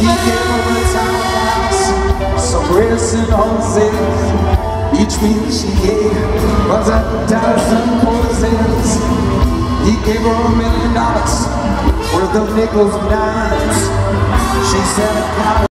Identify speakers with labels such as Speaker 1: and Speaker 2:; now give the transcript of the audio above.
Speaker 1: He gave her a townhouse, some racing horses. Each meal she ate was a dozen poisons. He gave her a million dollars worth of nickels and dimes. She said,